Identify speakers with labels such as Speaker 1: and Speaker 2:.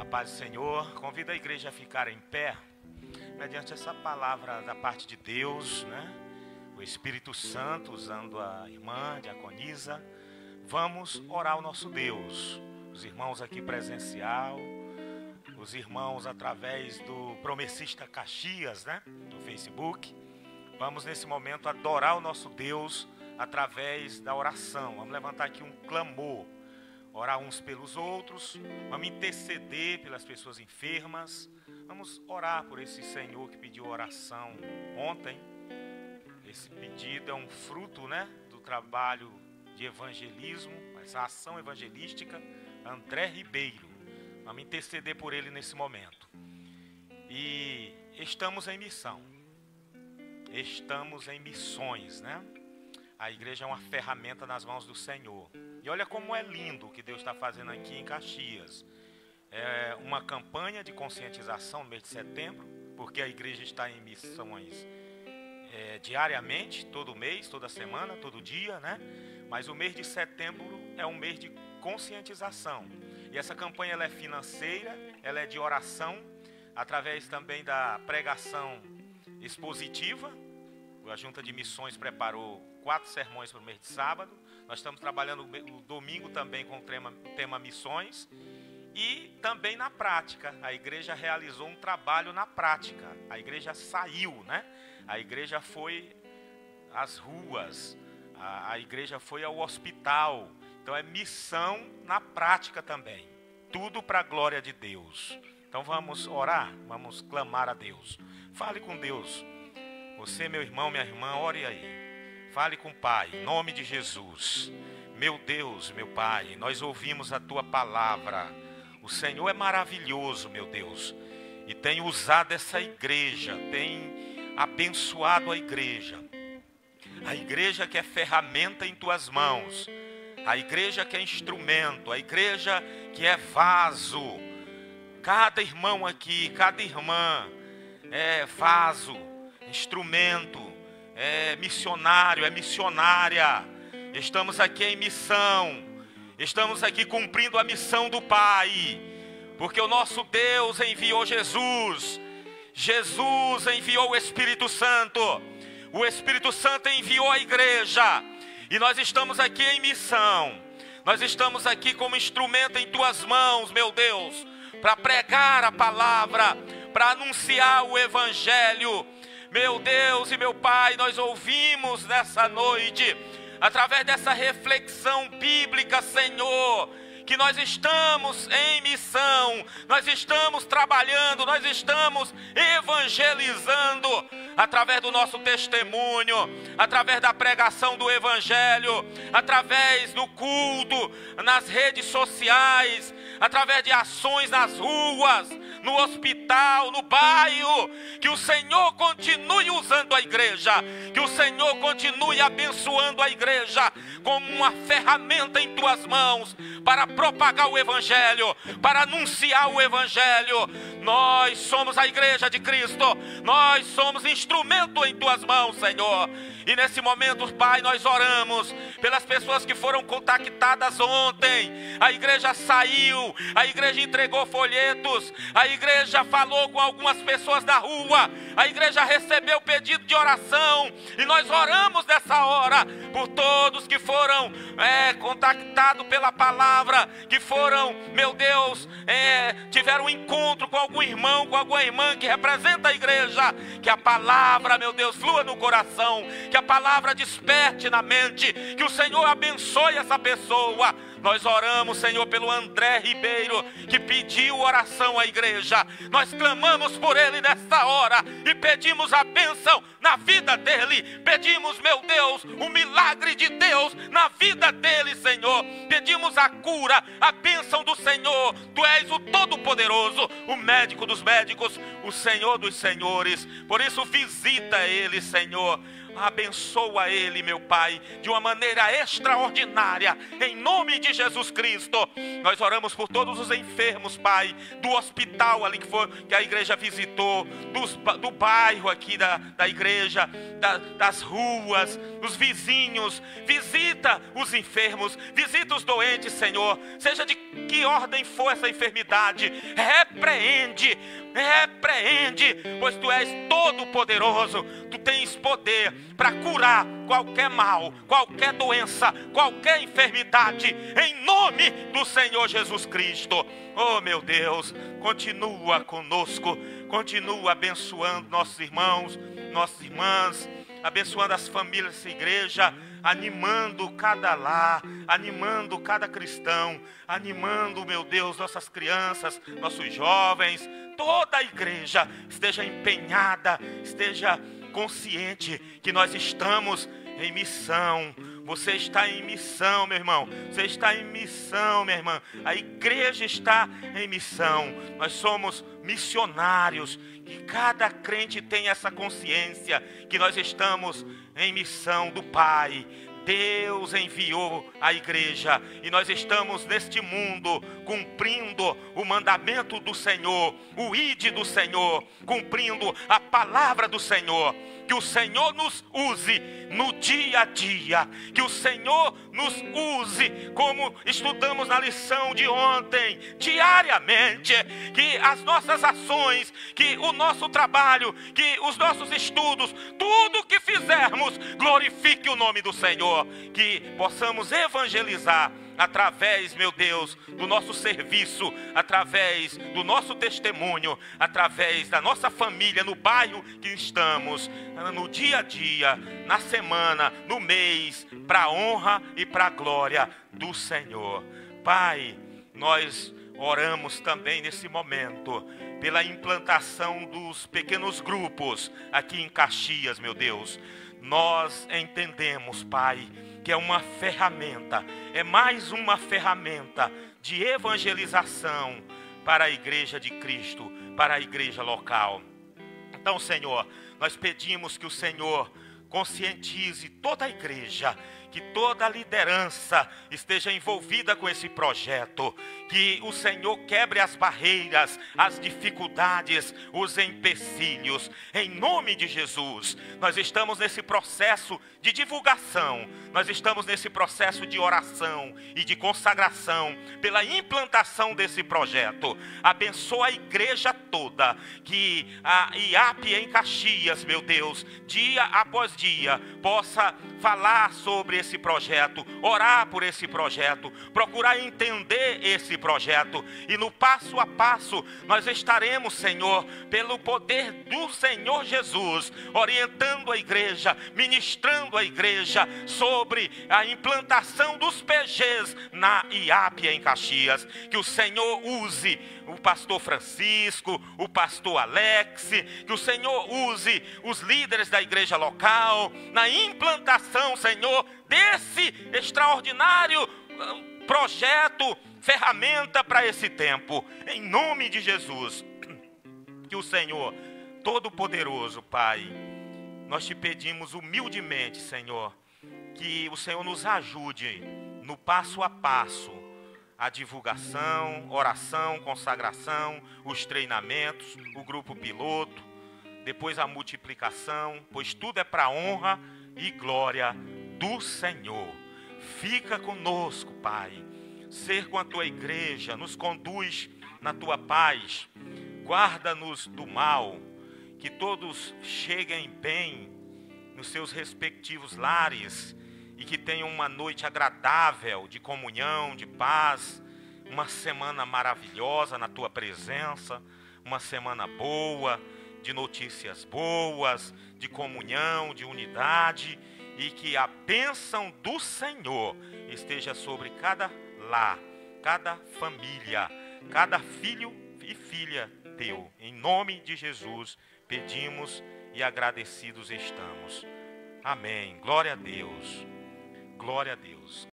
Speaker 1: A paz do Senhor. Convido a igreja a ficar em pé, mediante essa palavra da parte de Deus, né? O Espírito Santo, usando a irmã diaconisa. Vamos orar ao nosso Deus. Os irmãos aqui presencial, os irmãos através do Promessista Caxias, né? Do Facebook. Vamos nesse momento adorar o nosso Deus através da oração. Vamos levantar aqui um clamor orar uns pelos outros, vamos interceder pelas pessoas enfermas, vamos orar por esse Senhor que pediu oração ontem. Esse pedido é um fruto, né, do trabalho de evangelismo, essa ação evangelística, André Ribeiro. Vamos interceder por ele nesse momento. E estamos em missão. Estamos em missões, né? A igreja é uma ferramenta nas mãos do Senhor. E olha como é lindo o que Deus está fazendo aqui em Caxias. É uma campanha de conscientização no mês de setembro, porque a igreja está em missões é, diariamente, todo mês, toda semana, todo dia, né? Mas o mês de setembro é um mês de conscientização. E essa campanha ela é financeira, ela é de oração, através também da pregação expositiva. A Junta de Missões preparou quatro sermões para o mês de sábado nós estamos trabalhando o domingo também com o tema, tema missões. E também na prática, a igreja realizou um trabalho na prática. A igreja saiu, né? A igreja foi às ruas, a, a igreja foi ao hospital. Então é missão na prática também. Tudo para a glória de Deus. Então vamos orar, vamos clamar a Deus. Fale com Deus. Você, meu irmão, minha irmã, ore aí. Fale com o Pai, em nome de Jesus. Meu Deus, meu Pai, nós ouvimos a tua palavra. O Senhor é maravilhoso, meu Deus, e tem usado essa igreja, tem abençoado a igreja. A igreja que é ferramenta em tuas mãos, a igreja que é instrumento, a igreja que é vaso. Cada irmão aqui, cada irmã é vaso, instrumento é missionário, é missionária. Estamos aqui em missão. Estamos aqui cumprindo a missão do Pai. Porque o nosso Deus enviou Jesus. Jesus enviou o Espírito Santo. O Espírito Santo enviou a igreja. E nós estamos aqui em missão. Nós estamos aqui como instrumento em tuas mãos, meu Deus, para pregar a palavra, para anunciar o evangelho meu Deus e meu Pai, nós ouvimos nessa noite, através dessa reflexão bíblica, Senhor, que nós estamos em missão, nós estamos trabalhando, nós estamos evangelizando através do nosso testemunho, através da pregação do Evangelho, através do culto, nas redes sociais, através de ações nas ruas, no hospital, no bairro. Que o Senhor continue usando a igreja, que o Senhor continue abençoando a igreja como uma ferramenta em tuas mãos para propagar o Evangelho, para anunciar o Evangelho. Nós somos a igreja de Cristo, nós somos instrumento em tuas mãos, Senhor. E nesse momento, Pai, nós oramos pelas pessoas que foram contactadas ontem. A igreja saiu, a igreja entregou folhetos, a igreja falou com algumas pessoas da rua, a igreja recebeu pedido de oração. E nós oramos nessa hora por todos que foram é, contactados pela palavra, que foram, meu Deus, é, tiveram um encontro com algum irmão, com alguma irmã que representa a igreja. Que a palavra, meu Deus, flua no coração que a palavra desperte na mente, que o Senhor abençoe essa pessoa. Nós oramos, Senhor, pelo André Ribeiro, que pediu oração à igreja. Nós clamamos por ele nesta hora e pedimos a bênção na vida dele. Pedimos, meu Deus, o milagre de Deus na vida dele, Senhor. Pedimos a cura, a bênção do Senhor. Tu és o Todo-Poderoso, o médico dos médicos, o Senhor dos senhores. Por isso, visita ele, Senhor abençoa ele, meu Pai, de uma maneira extraordinária, em nome de Jesus Cristo. Nós oramos por todos os enfermos, Pai, do hospital ali que, foi, que a igreja visitou, dos, do bairro aqui da, da igreja, da, das ruas, dos vizinhos. Visita os enfermos, visita os doentes, Senhor, seja de que ordem for essa enfermidade, repreende, repreende, pois tu és todo poderoso, tu tens poder para curar qualquer mal, qualquer doença, qualquer enfermidade, em nome do Senhor Jesus Cristo. Oh meu Deus, continua conosco, continua abençoando nossos irmãos, nossas irmãs, abençoando as famílias dessa igreja animando cada lar, animando cada cristão, animando, meu Deus, nossas crianças, nossos jovens, toda a igreja esteja empenhada, esteja consciente que nós estamos em missão. Você está em missão, meu irmão. Você está em missão, minha irmã. A igreja está em missão. Nós somos missionários. Que cada crente tenha essa consciência que nós estamos em missão do Pai. Deus enviou a igreja e nós estamos neste mundo cumprindo o mandamento do Senhor, o ide do Senhor, cumprindo a palavra do Senhor. Que o Senhor nos use no dia a dia, que o Senhor nos use, como estudamos na lição de ontem, diariamente, que as nossas ações, que o nosso trabalho, que os nossos estudos, tudo que fizermos, glorifique o nome do Senhor, que possamos evangelizar através, meu Deus, do nosso serviço, através do nosso testemunho, através da nossa família, no bairro que estamos, no dia a dia, na semana, no mês, para a honra e para a glória do Senhor. Pai, nós oramos também nesse momento pela implantação dos pequenos grupos aqui em Caxias, meu Deus. Nós entendemos, Pai, que é uma ferramenta, é mais uma ferramenta de evangelização para a igreja de Cristo, para a igreja local. Então, Senhor, nós pedimos que o Senhor conscientize toda a igreja que toda a liderança esteja envolvida com esse projeto, que o Senhor quebre as barreiras, as dificuldades, os empecilhos, em nome de Jesus. Nós estamos nesse processo de divulgação, nós estamos nesse processo de oração e de consagração pela implantação desse projeto. Abençoa a igreja toda, que a IAP em Caxias, meu Deus, dia após dia, possa falar sobre esse projeto, orar por esse projeto, procurar entender esse projeto. E no passo a passo, nós estaremos, Senhor, pelo poder do Senhor Jesus, orientando a igreja, ministrando a igreja sobre a implantação dos PGs na IAP em Caxias. Que o Senhor use o pastor Francisco, o pastor Alex, que o Senhor use os líderes da igreja local na implantação, Senhor, desse extraordinário uh, projeto, ferramenta para esse tempo, em nome de Jesus. Que o Senhor Todo-Poderoso, Pai, nós te pedimos humildemente, Senhor, que o Senhor nos ajude no passo a passo a divulgação, oração, consagração, os treinamentos, o grupo piloto, depois a multiplicação, pois tudo é para honra e glória do Senhor. Fica conosco, Pai. Ser com a tua igreja, nos conduz na tua paz. Guarda-nos do mal, que todos cheguem bem nos seus respectivos lares e que tenham uma noite agradável de comunhão, de paz, uma semana maravilhosa na tua presença, uma semana boa, de notícias boas, de comunhão, de unidade e que a bênção do Senhor esteja sobre cada lar, cada família, cada filho e filha teu. Em nome de Jesus pedimos e agradecidos estamos. Amém. Glória a Deus. Glória a Deus.